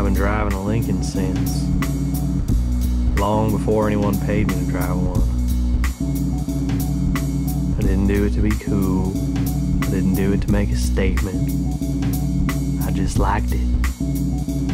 I've been driving a Lincoln since long before anyone paid me to drive one. I didn't do it to be cool. I didn't do it to make a statement. I just liked it.